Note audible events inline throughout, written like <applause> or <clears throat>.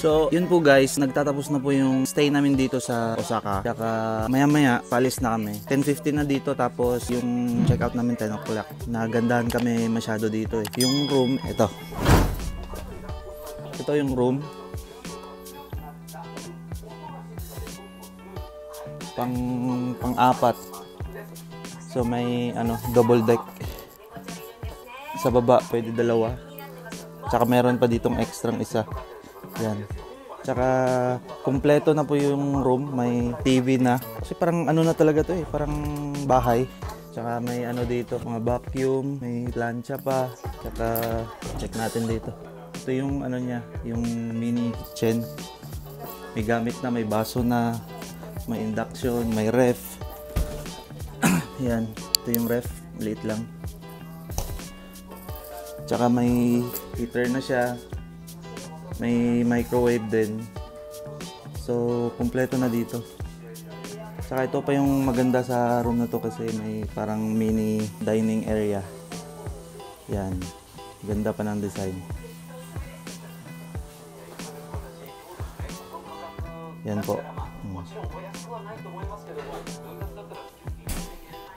So, yun po guys, nagtatapos na po yung stay namin dito sa Osaka. Tsaka maya maya, palis na kami. 10.15 na dito, tapos yung check out namin 10 o'clock. Nagandahan kami masyado dito eh. Yung room, ito. Ito yung room. Pang, pang apat. So may ano, double deck. Sa baba, pwede dalawa. Tsaka meron pa ditong extra isa. Yan. Tsaka kumpleto na po yung room, may TV na. Kasi parang ano na talaga to eh, parang bahay. Tsaka may ano dito, mga vacuum, may plancha pa. Tsaka check natin dito. Ito yung ano niya, yung mini kitchen. May gamit na, may baso na, may induction, may ref. <clears throat> Yan, ito yung ref, liit lang. Tsaka may heater na siya, may microwave din. So, kumpleto na dito. Saka ito pa yung maganda sa room na to kasi may parang mini dining area. Yan. Ganda pa ng design. Yan po. Hmm.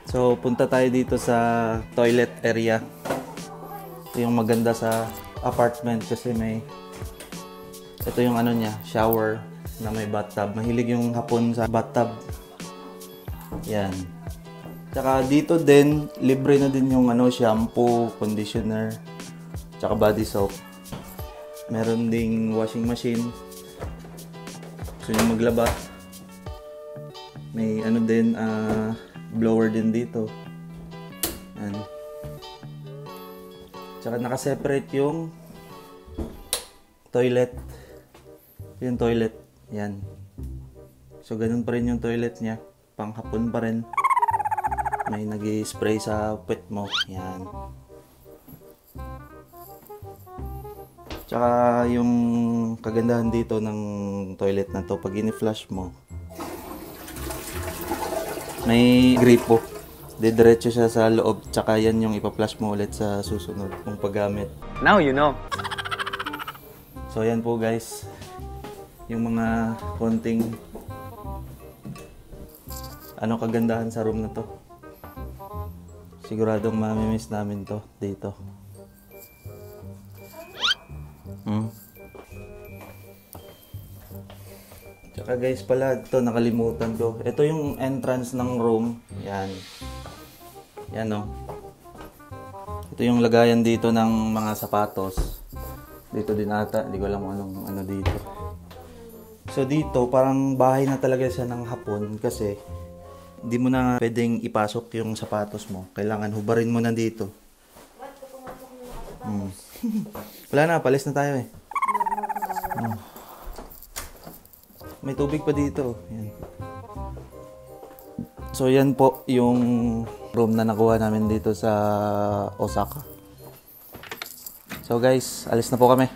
So, punta tayo dito sa toilet area. Ito yung maganda sa apartment kasi may ito yung ano niya, shower na may bathtub. Mahilig yung hapon sa bathtub. Yan. Tsaka dito din, libre na din yung ano, shampoo, conditioner, tsaka body soap. Meron ding washing machine. Gusto nyo maglaba. May ano din, uh, blower din dito. Yan. Tsaka nakaseparate yung toilet yung toilet. Yan. So, ganun pa rin yung toilet niya. Panghapon pa rin. May nag spray sa pet mo. Yan. Tsaka yung kagandahan dito ng toilet na to, pag ini-flush mo, may gripo. Didiretso siya sa loob, tsaka yan yung ipa-flush mo ulit sa susunod kung paggamit. Now you know. So, yan po guys yung mga konting ano kagandahan sa room na to. Siguradong mamimiss namin to dito. Tsaka guys pala, ito nakalimutan ko. Ito yung entrance ng room. Yan. Yan o. Oh. Ito yung lagayan dito ng mga sapatos. Dito din ata. Hindi ko alam anong ano dito. So dito, parang bahay na talaga siya ng hapon kasi hindi mo na pwedeng ipasok yung sapatos mo. Kailangan hubarin mo na dito. Hmm. <laughs> Wala na, palis na tayo eh. Hmm. May tubig pa dito. Yan. So yan po yung room na nakuha namin dito sa Osaka. So guys, alis na po kami.